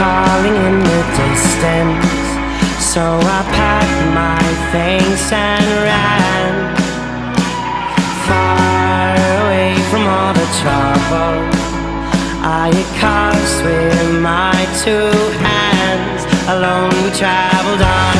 calling in the distance. So I packed my things and ran. Far away from all the trouble I had caused with my two hands. Alone we traveled on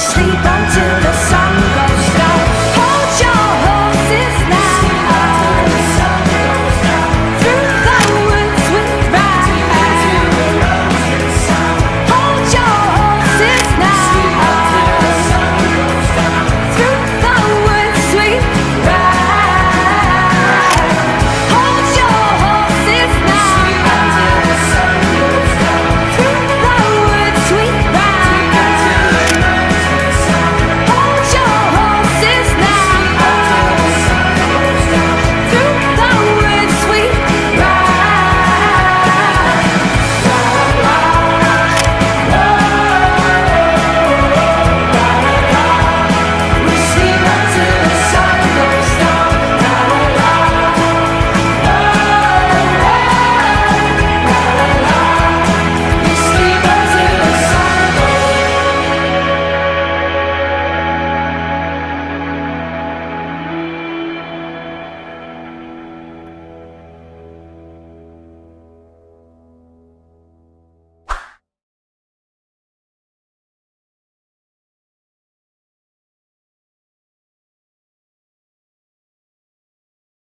Sleep until the sun goes